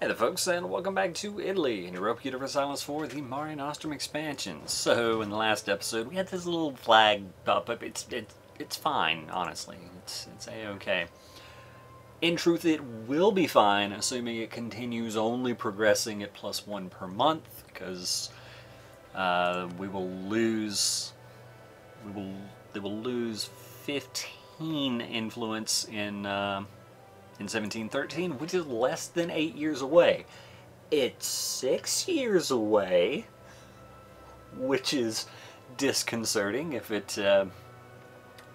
Hey there folks and welcome back to Italy in Europa Universalis for the Mare Nostrum expansion. So in the last episode we had this little flag pop up, it's, it's, it's fine, honestly. It's, it's a-okay. In truth it will be fine, assuming it continues only progressing at plus one per month, because uh, we will lose, we will, they will lose 15 influence in uh, in 1713, which is less than eight years away. It's six years away, which is disconcerting if it uh,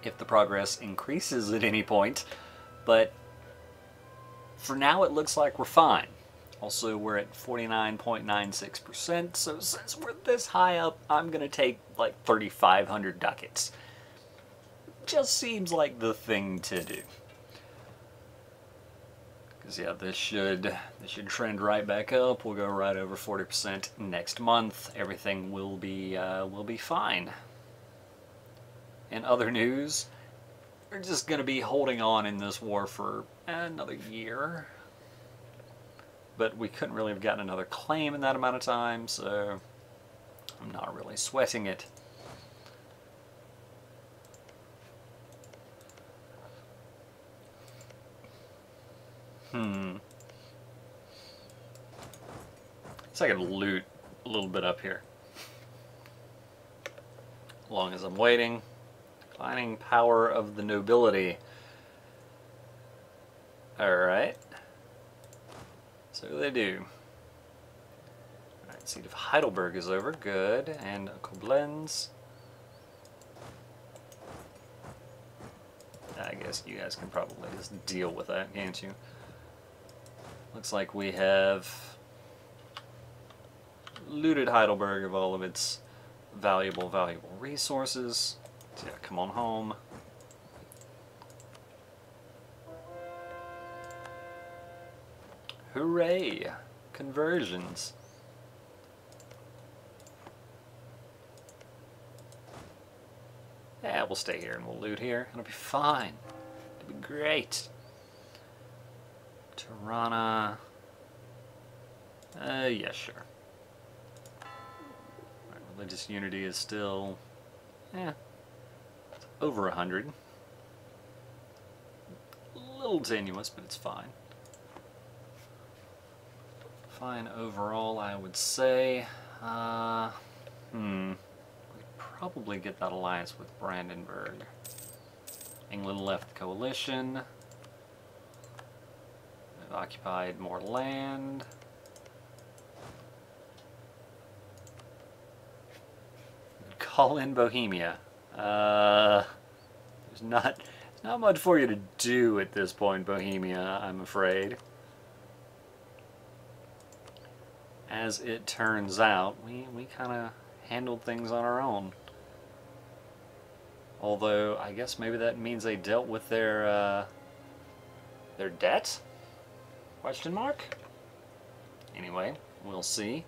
if the progress increases at any point. But for now, it looks like we're fine. Also, we're at 49.96%, so since we're this high up, I'm going to take like 3,500 ducats. Just seems like the thing to do. Because yeah, this should this should trend right back up. We'll go right over 40% next month. Everything will be uh, will be fine. In other news, we're just going to be holding on in this war for another year. But we couldn't really have gotten another claim in that amount of time, so I'm not really sweating it. Hmm. So I loot a little bit up here. As long as I'm waiting. Declining power of the nobility. Alright. So they do. Alright, seat of Heidelberg is over. Good. And Koblenz. I guess you guys can probably just deal with that, can't you? Looks like we have looted Heidelberg of all of its valuable, valuable resources. So yeah, come on home. Hooray! Conversions. Yeah, we'll stay here and we'll loot here. It'll be fine. It'll be great. Tirana. Uh, yeah, sure. Right, religious unity is still, eh, over a hundred. A little tenuous, but it's fine. Fine overall, I would say. Uh, hmm. We probably get that alliance with Brandenburg. England left the coalition occupied more land. Call in Bohemia. Uh, there's not, not much for you to do at this point, Bohemia, I'm afraid. As it turns out, we, we kind of handled things on our own. Although, I guess maybe that means they dealt with their, uh, their debt? Question mark? Anyway, we'll see.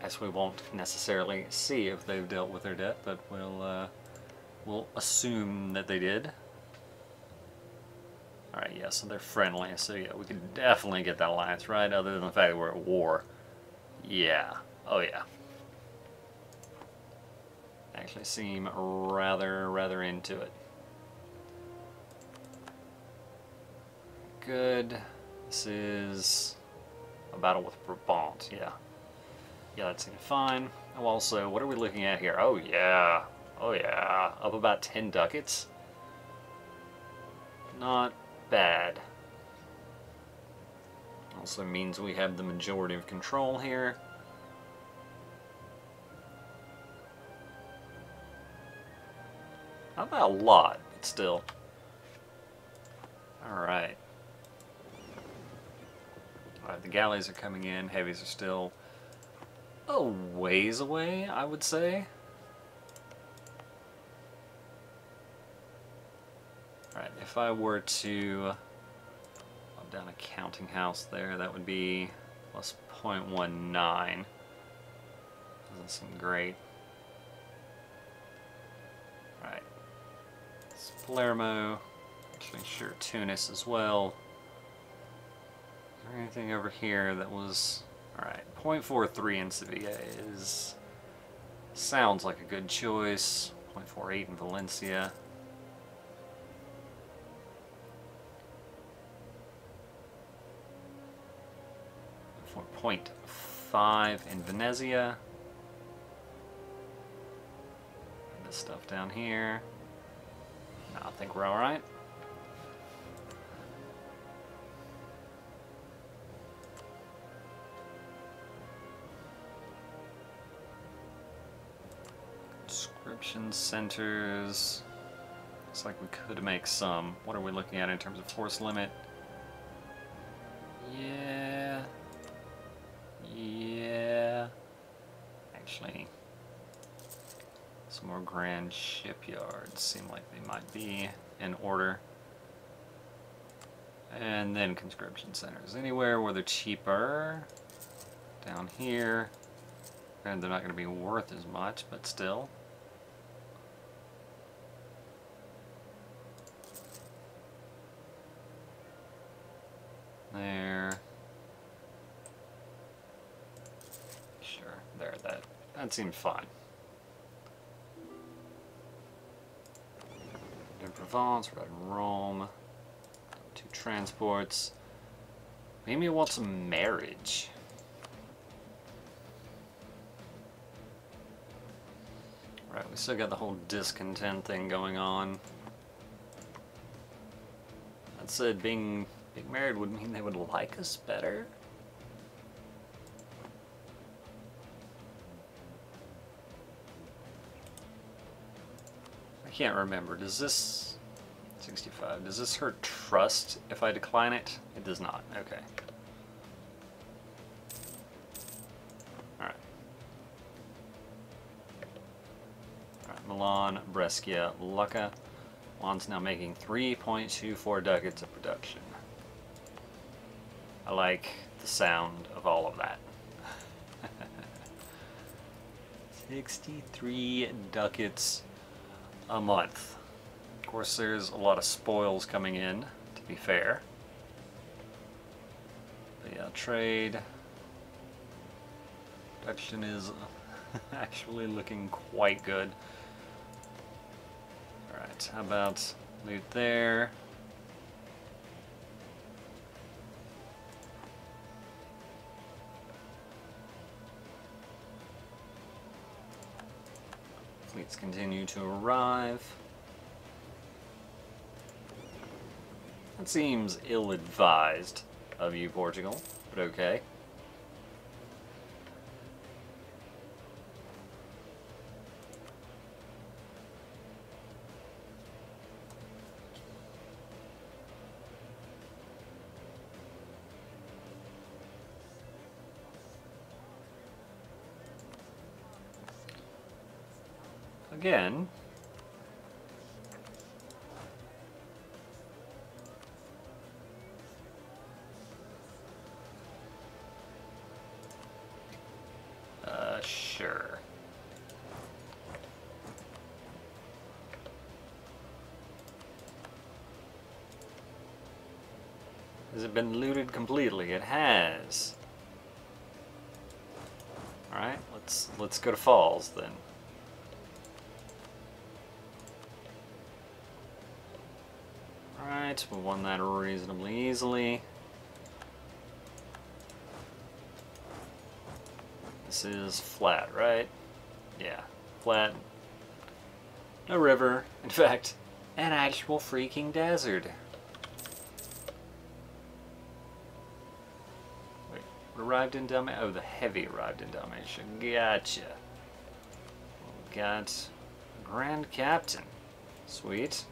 As we won't necessarily see if they've dealt with their debt, but we'll, uh, we'll assume that they did. Alright, yeah, so they're friendly, so yeah, we can definitely get that alliance, right? Other than the fact that we're at war. Yeah. Oh yeah. Actually seem rather, rather into it. Good. This is a battle with Brabant, yeah. Yeah, that seems fine. Oh, also, what are we looking at here? Oh, yeah. Oh, yeah. Up about 10 ducats. Not bad. Also means we have the majority of control here. Not about a lot, but still. Alright. Uh, the galleys are coming in, heavies are still a ways away, I would say. Alright, if I were to pop down a counting house there, that would be plus 0.19. Doesn't seem great. Alright. Palermo, actually sure Tunis as well. There anything over here that was... Alright, 0.43 in Sevilla is... Sounds like a good choice. 0.48 in Valencia. For 0.5 in Venezia. This stuff down here. No, I think we're alright. Conscription centers. Looks like we could make some. What are we looking at in terms of force limit? Yeah. Yeah. Actually, some more grand shipyards seem like they might be in order. And then conscription centers. Anywhere where they're cheaper. Down here. And they're not going to be worth as much, but still. There. Sure, there, that, that seemed fine. In Provence, we're in Rome. Two transports. Maybe I want some marriage. Right, we still got the whole discontent thing going on. That said, being being married would mean they would like us better. I can't remember. Does this 65? Does this hurt trust if I decline it? It does not. Okay. Alright. Alright, Milan, Brescia, Lucca. Juan's now making 3.24 ducats of production. I like the sound of all of that. 63 ducats a month. Of course, there's a lot of spoils coming in, to be fair. But yeah, trade. Production is actually looking quite good. Alright, how about loot there? Fleets continue to arrive. That seems ill-advised of you, Portugal, but okay. Has it been looted completely? It has. Alright, let's let's go to Falls then. Alright, we won that reasonably easily. This is flat, right? Yeah, flat. No river. In fact, an actual freaking desert. Wait, what arrived in Dalmatia? Oh, the heavy arrived in Dalmatia. Gotcha. We got Grand Captain. Sweet.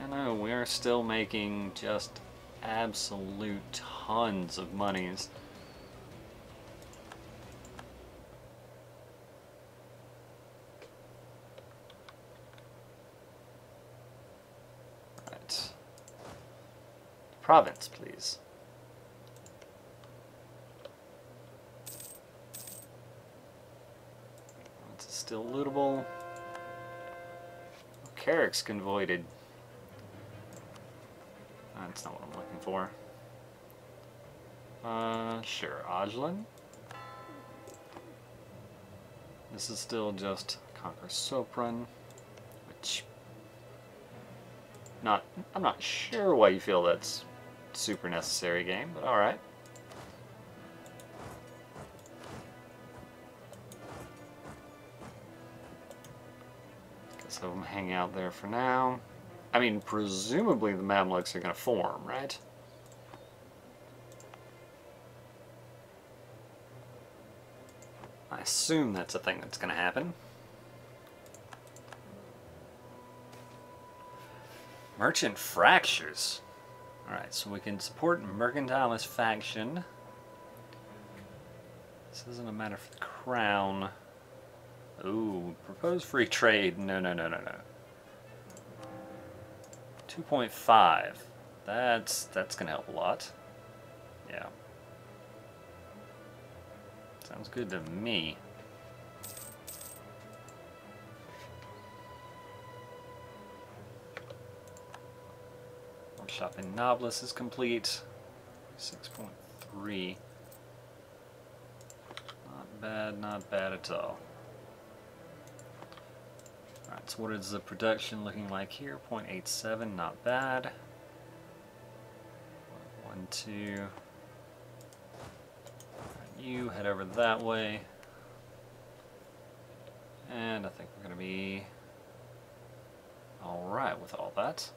You know, we're still making just absolute tons of monies. Right. Province, please. It's still lootable. Carrick's convoided. That's not what I'm looking for. Uh, sure, Ajlan. This is still just Conquer Sopron, which not I'm not sure why you feel that's super necessary game, but all right. Guess I'll hang out there for now. I mean, presumably the Mamluks are going to form, right? I assume that's a thing that's going to happen. Merchant Fractures. Alright, so we can support Mercantilist Faction. This isn't a matter for the crown. Ooh, propose free trade. No, no, no, no, no. 2.5. That's that's gonna help a lot. Yeah. Sounds good to me. Workshop in Noblesse is complete. 6.3. Not bad, not bad at all. Alright, so what is the production looking like here? 0.87, not bad. One, two. you head over that way. And I think we're going to be alright with all that.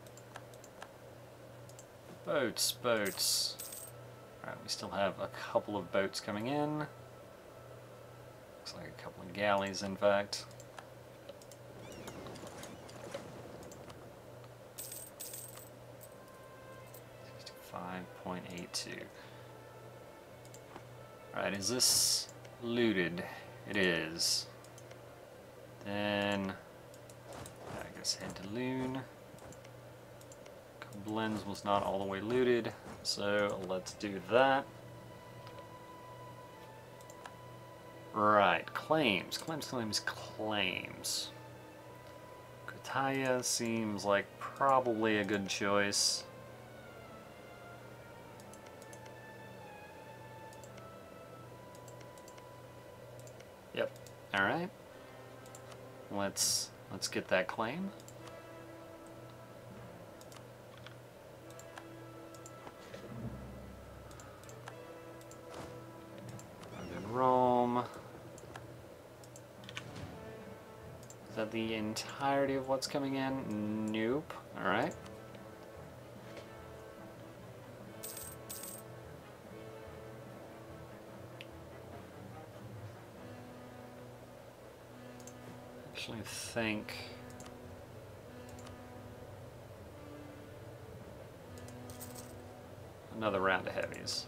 Boats, boats. Alright, we still have a couple of boats coming in. Looks like a couple of galleys, in fact. 0.82. Alright, is this looted? It is. Then, I guess head to Loon. Blends was not all the way looted, so let's do that. Right, claims, claims, claims, claims. Kataya seems like probably a good choice. Yep, All right. Let's let's get that claim. Entirety of what's coming in? Nope. All right. actually think... Another round of heavies.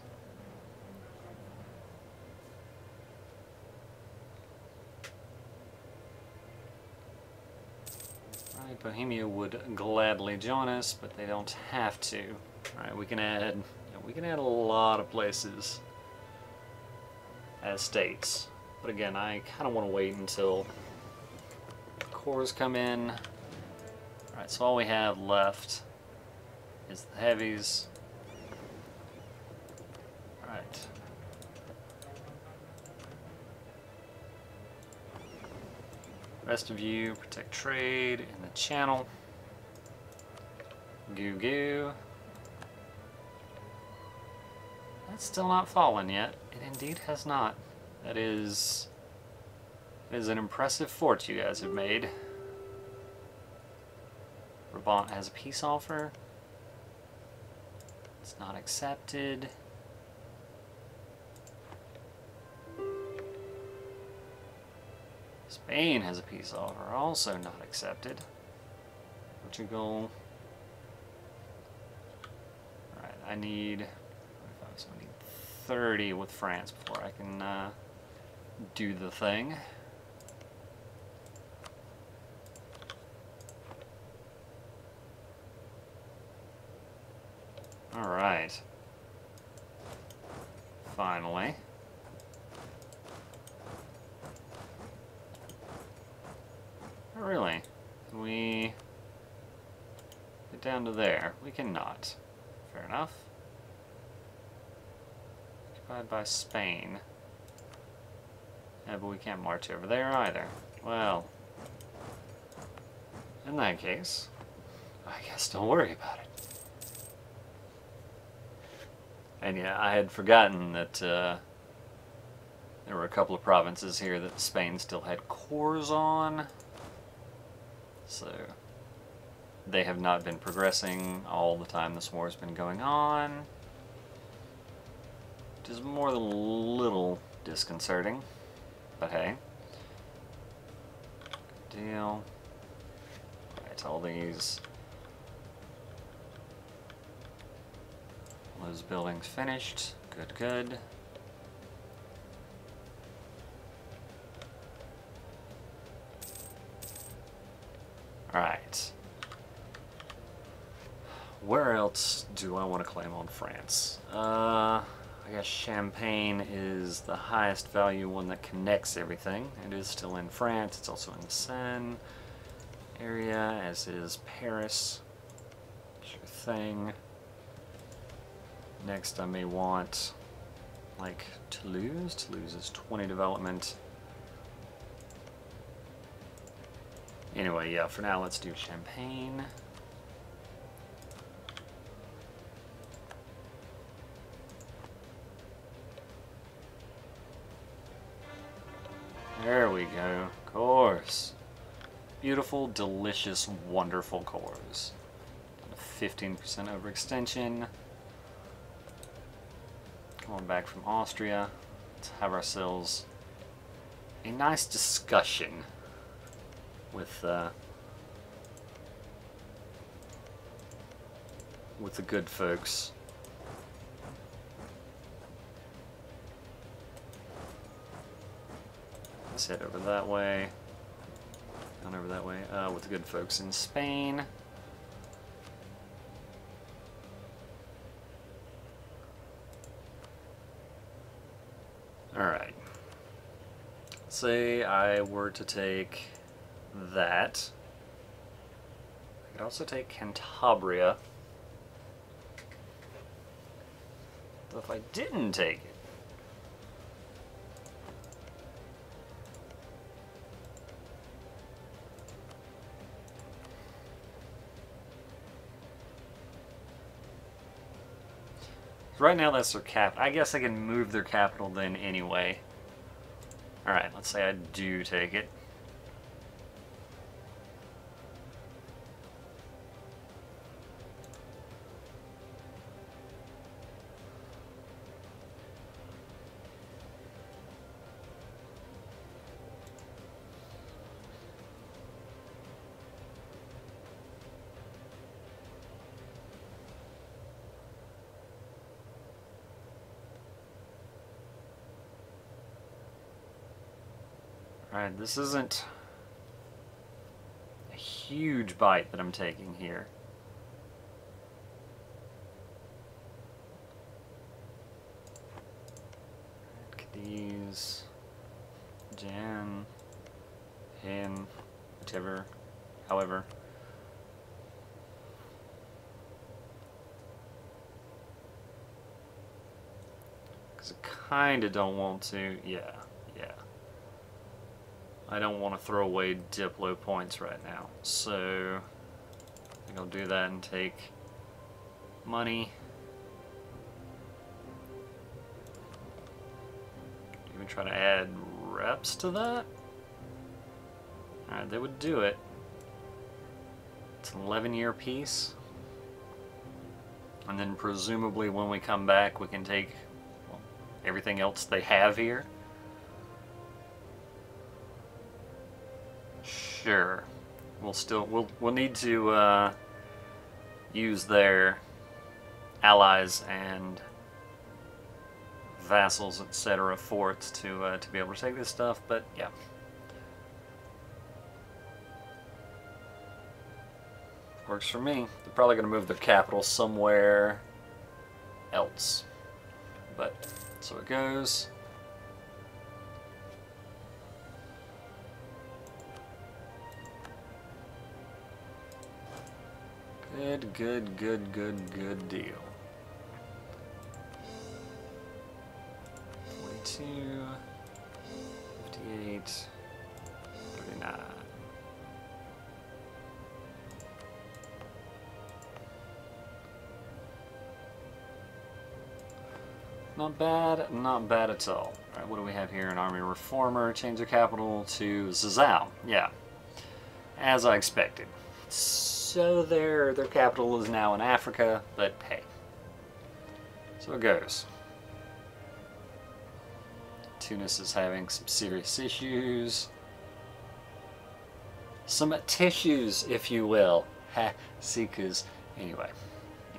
Bohemia would gladly join us, but they don't have to. Alright, we can add we can add a lot of places as states. But again, I kind of want to wait until cores come in. Alright, so all we have left is the heavies. Alright. Rest of you protect trade in the channel. Goo goo. That's still not fallen yet. It indeed has not. That is it is an impressive fort you guys have made. Brabant has a peace offer. It's not accepted. Spain has a peace offer, also not accepted. Portugal. Alright, I need, I need 30 with France before I can uh, do the thing. Alright. Finally. Oh, really? Can we cannot. fair enough. Occupied by Spain. Yeah, but we can't march over there either. Well, in that case, I guess don't worry about it. And yeah, I had forgotten that uh, there were a couple of provinces here that Spain still had cores on. So they have not been progressing all the time this war has been going on. Which is more than a little disconcerting. But hey. Deal. Right, all these. Those buildings finished. Good, good. Alright. Where else do I want to claim on France? Uh, I guess Champagne is the highest value one that connects everything. It is still in France. It's also in the Seine area, as is Paris. Sure thing. Next I may want like Toulouse. Toulouse is 20 development. Anyway, yeah, for now let's do Champagne. We go. Cores. Beautiful, delicious, wonderful cores. 15% overextension. Coming back from Austria. Let's have ourselves a nice discussion with uh, with the good folks. Head over that way. Down over that way. Uh, with the good folks in Spain. Alright. Say I were to take that. I could also take Cantabria. But if I didn't take it, Right now that's their cap. I guess I can move their capital then anyway. Alright, let's say I do take it. Alright, this isn't a huge bite that I'm taking here. Cadiz, Jan, Hin, whichever, however. Because I kind of don't want to, yeah. I don't want to throw away Diplo points right now. So I think I'll do that and take money. Even try to add reps to that? Alright, they would do it. It's an 11 year peace. And then presumably when we come back we can take well, everything else they have here. Sure. We'll still we'll we'll need to uh, use their allies and vassals, etc., forts to uh, to be able to take this stuff. But yeah. Works for me. They're probably going to move their capital somewhere else. But so it goes. Good, good, good, good, good deal. 42, 58, 39. Not bad, not bad at all. all right, what do we have here? An army reformer, change the capital to Zazao. Yeah, as I expected. So their their capital is now in Africa, but hey. So it goes. Tunis is having some serious issues. Some tissues, if you will. Ha, seekers. Anyway.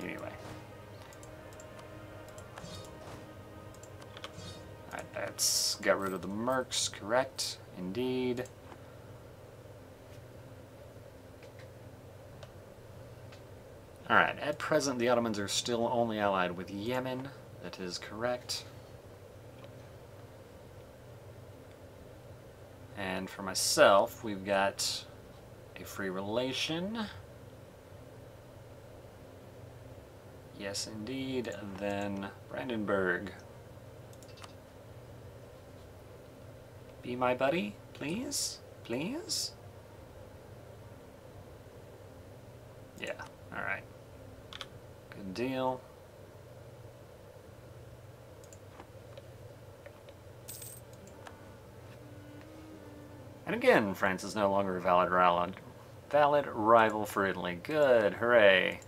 Anyway. Alright, that's got rid of the mercs, correct? Indeed. Alright, at present the Ottomans are still only allied with Yemen. That is correct. And for myself, we've got a free relation. Yes, indeed. Then Brandenburg. Be my buddy, please? Please? Yeah, alright. Good deal. And again, France is no longer a valid rival, valid rival for Italy. Good, hooray.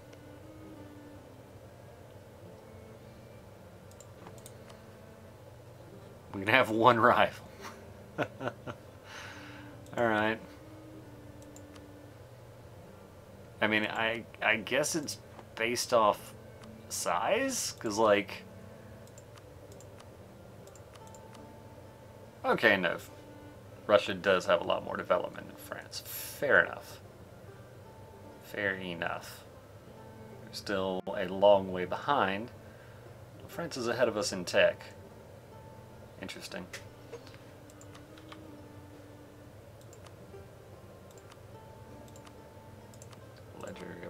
We can have one rival. Alright. I mean, I I guess it's based off size? Because, like... Okay, no. Russia does have a lot more development than France. Fair enough. Fair enough. We're still a long way behind. France is ahead of us in tech. Interesting.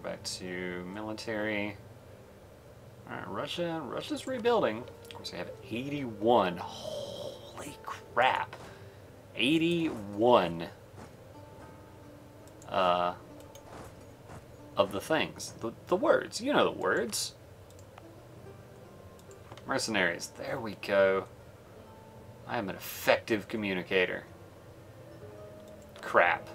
Back to military. Alright, Russia. Russia's rebuilding. Of course, they have 81. Holy crap. 81 uh, of the things. The, the words. You know the words. Mercenaries. There we go. I am an effective communicator. Crap.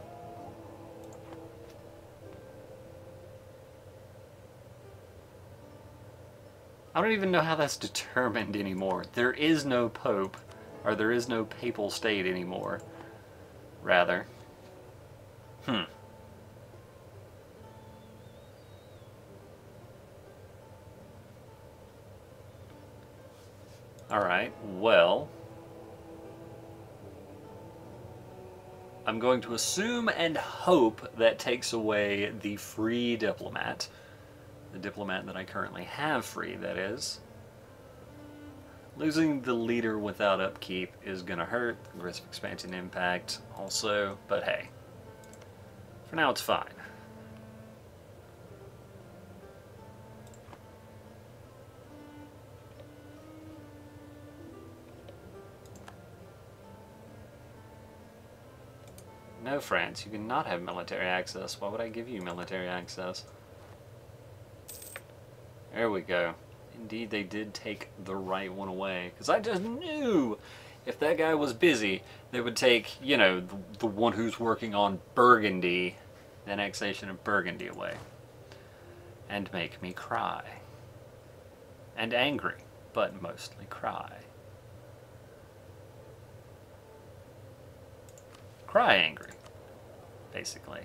I don't even know how that's determined anymore. There is no pope, or there is no papal state anymore, rather. Hmm. Alright, well... I'm going to assume and hope that takes away the free diplomat the diplomat that I currently have free, that is. Losing the leader without upkeep is going to hurt. Aggressive expansion impact also, but hey. For now it's fine. No, France, you cannot have military access. Why would I give you military access? There we go. Indeed, they did take the right one away. Because I just knew if that guy was busy, they would take, you know, the, the one who's working on Burgundy, the annexation of Burgundy away. And make me cry. And angry, but mostly cry. Cry angry, basically.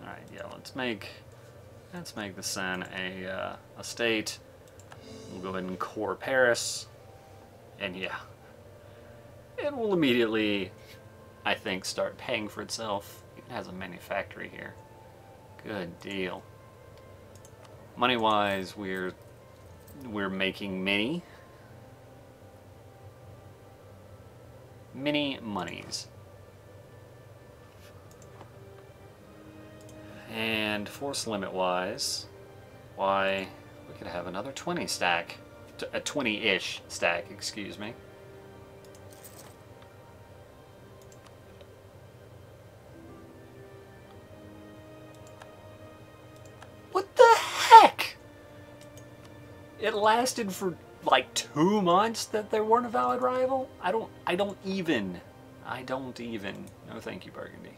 Alright, yeah, let's make let's make the Seine a, uh, a state. We'll go ahead and core Paris. And yeah, it will immediately, I think, start paying for itself. It has a manufactory here. Good deal. Money-wise, we're we're making many many monies. And force limit wise, why, we could have another 20 stack. A 20-ish stack, excuse me. What the heck? It lasted for like two months that there weren't a valid rival? I don't I don't even. I don't even. No thank you, Burgundy.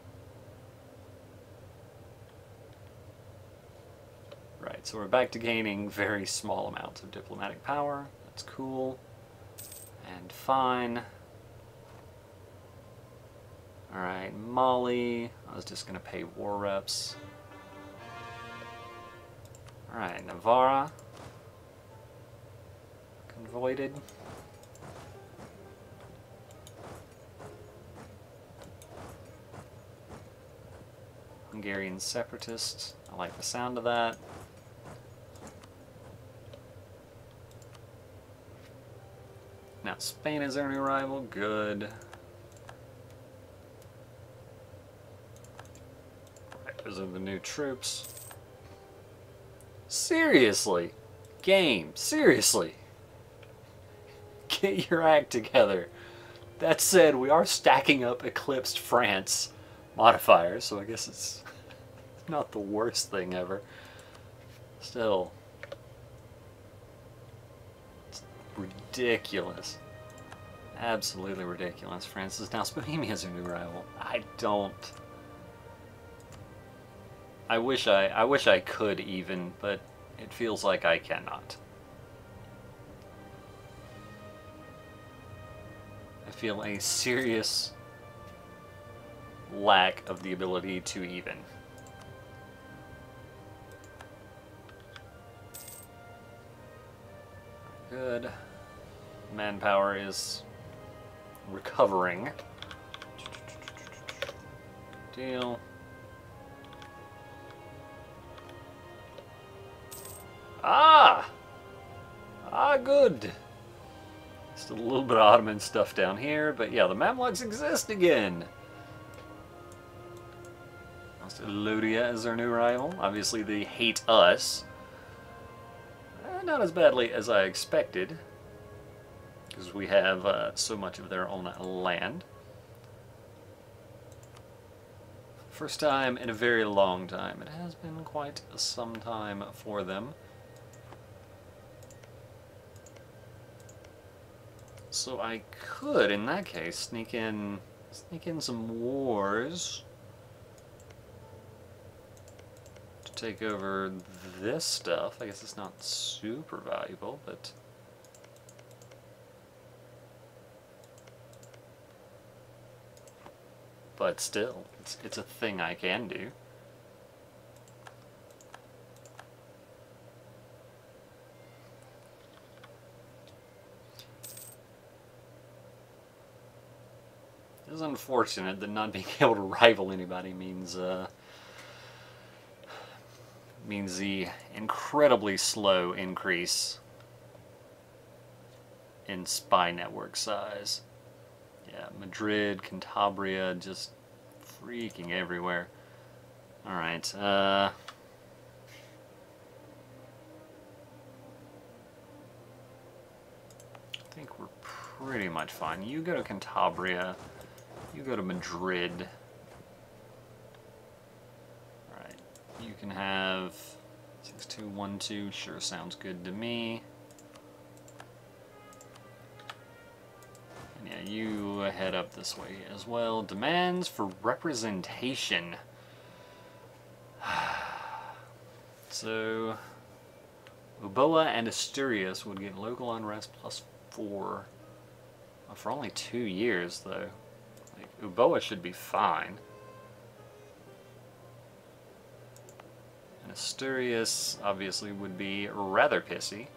So we're back to gaining very small amounts of diplomatic power. That's cool. And fine. Alright, Mali. I was just going to pay war reps. Alright, Navarra. Convoided. Hungarian separatists. I like the sound of that. Spain is our new rival. Good. Those are the new troops. Seriously? Game. Seriously? Get your act together. That said, we are stacking up Eclipsed France modifiers, so I guess it's not the worst thing ever. Still, it's ridiculous. Absolutely ridiculous. France is now new rival. I don't. I wish I I wish I could even, but it feels like I cannot. I feel a serious lack of the ability to even. Good. Manpower is recovering. Deal. Ah! Ah, good. Still a little bit of Ottoman stuff down here, but yeah, the Mamluks exist again. Lothian is our new rival. Obviously, they hate us. Eh, not as badly as I expected, because we have uh, so much of their own land. First time in a very long time. It has been quite some time for them. So I could, in that case, sneak in, sneak in some wars to take over this stuff. I guess it's not super valuable, but but still, it's it's a thing I can do. It is unfortunate that not being able to rival anybody means uh, means the incredibly slow increase in spy network size. Yeah, Madrid, Cantabria, just freaking everywhere. Alright, uh... I think we're pretty much fine. You go to Cantabria. You go to Madrid. Alright. You can have 6212. Sure sounds good to me. You head up this way as well. Demands for representation. so, Uboa and Asturias would get local unrest plus four. Uh, for only two years, though. Uboa should be fine. And Asturias obviously would be rather pissy.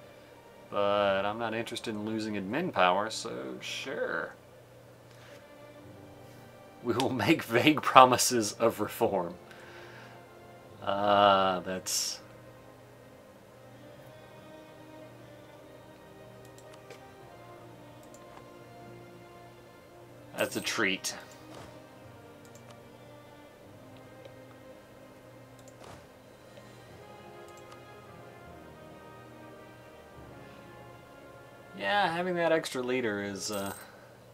But I'm not interested in losing admin power, so sure. We will make vague promises of reform. Ah, uh, that's... That's a treat. Yeah, having that extra leader is uh,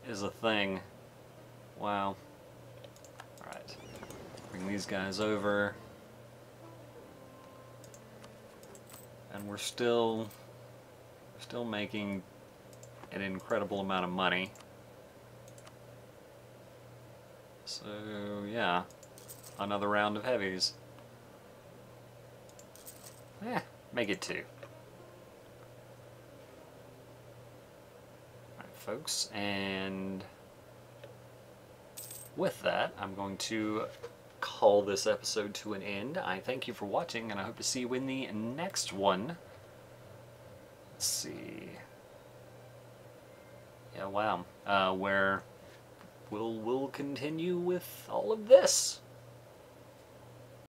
is a thing. Wow. Bring these guys over. And we're still Still making an incredible amount of money. So, yeah. Another round of heavies. Eh, make it two. Alright, folks, and with that, I'm going to call this episode to an end. I thank you for watching, and I hope to see you in the next one. Let's see. Yeah, wow. Uh, where we'll we'll continue with all of this.